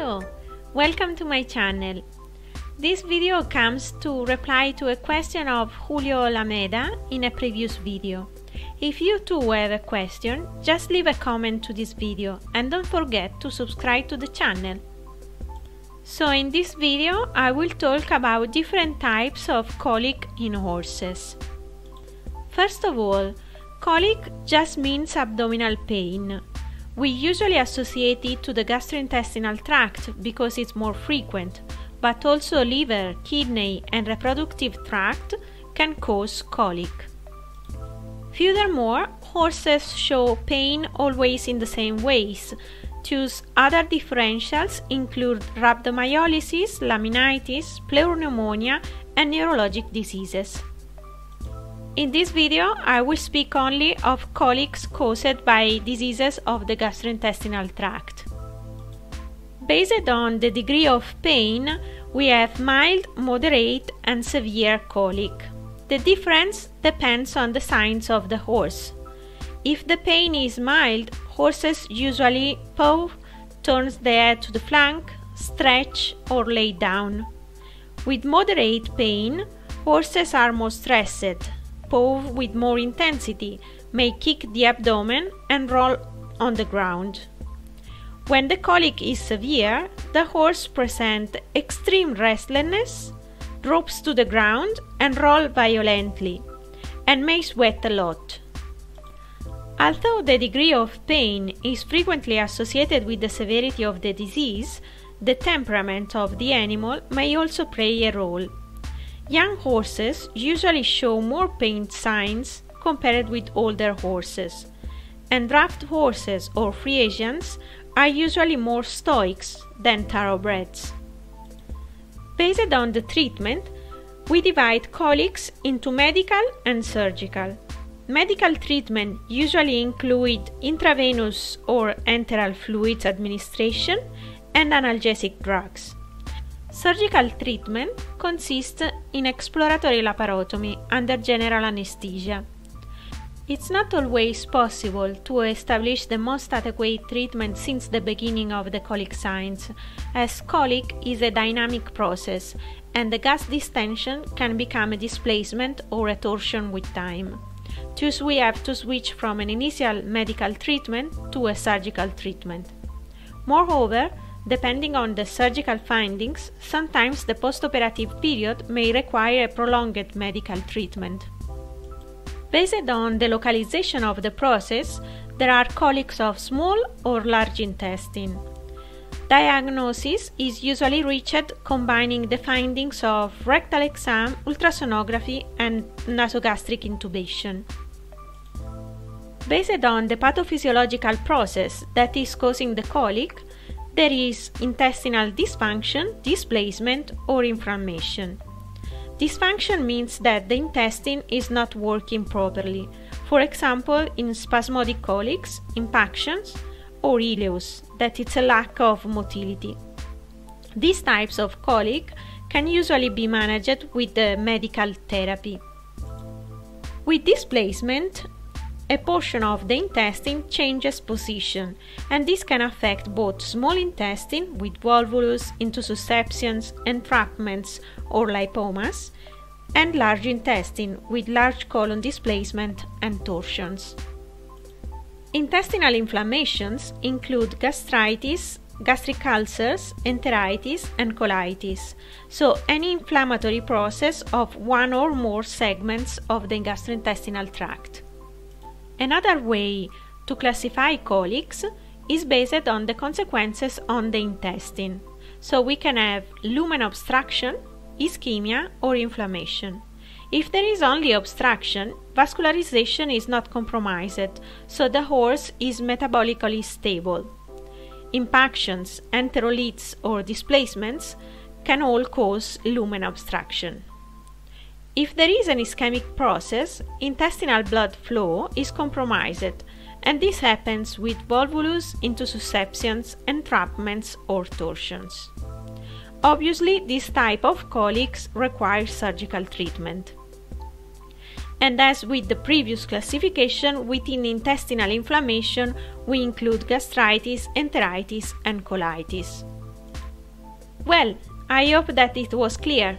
Hello, welcome to my channel. This video comes to reply to a question of Julio Alameda in a previous video. If you too have a question, just leave a comment to this video and don't forget to subscribe to the channel. So in this video I will talk about different types of colic in horses. First of all, colic just means abdominal pain. We usually associate it to the gastrointestinal tract because it's more frequent, but also liver, kidney, and reproductive tract can cause colic. Furthermore, horses show pain always in the same ways. Thus, other differentials include rhabdomyolysis, laminitis, pleuropneumonia, and neurologic diseases. In this video, I will speak only of colics caused by diseases of the gastrointestinal tract. Based on the degree of pain, we have mild, moderate, and severe colic. The difference depends on the signs of the horse. If the pain is mild, horses usually paw, turns the head to the flank, stretch, or lay down. With moderate pain, horses are more stressed, paw with more intensity, may kick the abdomen and roll on the ground. When the colic is severe, the horse presents extreme restlessness, drops to the ground and roll violently, and may sweat a lot. Although the degree of pain is frequently associated with the severity of the disease, the temperament of the animal may also play a role. Young horses usually show more pain signs compared with older horses, and draft horses or Friesians are usually more stoics than thoroughbreds. Based on the treatment, we divide colics into medical and surgical. Medical treatment usually include intravenous or enteral fluids administration and analgesic drugs. Surgical treatment consists in exploratory laparotomy under general anesthesia. It's not always possible to establish the most adequate treatment since the beginning of the colic signs, as colic is a dynamic process and the gas distension can become a displacement or a torsion with time. Thus, we have to switch from an initial medical treatment to a surgical treatment. Moreover, Depending on the surgical findings, sometimes the postoperative period may require a prolonged medical treatment. Based on the localization of the process, there are colics of small or large intestine. Diagnosis is usually reached combining the findings of rectal exam, ultrasonography, and nasogastric intubation. Based on the pathophysiological process that is causing the colic, there is intestinal dysfunction, displacement, or inflammation. Dysfunction means that the intestine is not working properly, for example, in spasmodic colics, impactions, or ileus, that it's a lack of motility. These types of colic can usually be managed with the medical therapy. With displacement, a portion of the intestine changes position, and this can affect both small intestine with volvulus, intussusceptions, entrapments, or lipomas, and large intestine with large colon displacement and torsions. Intestinal inflammations include gastritis, gastric ulcers, enteritis, and colitis, so any inflammatory process of one or more segments of the gastrointestinal tract. Another way to classify colics is based on the consequences on the intestine. So we can have lumen obstruction, ischemia, or inflammation. If there is only obstruction, vascularization is not compromised, so the horse is metabolically stable. Impactions, enteroliths, or displacements can all cause lumen obstruction. If there is an ischemic process, intestinal blood flow is compromised, and this happens with volvulus, intussusceptions, entrapments, or torsions. Obviously, this type of colics requires surgical treatment. And as with the previous classification, within intestinal inflammation, we include gastritis, enteritis, and colitis. Well, I hope that it was clear.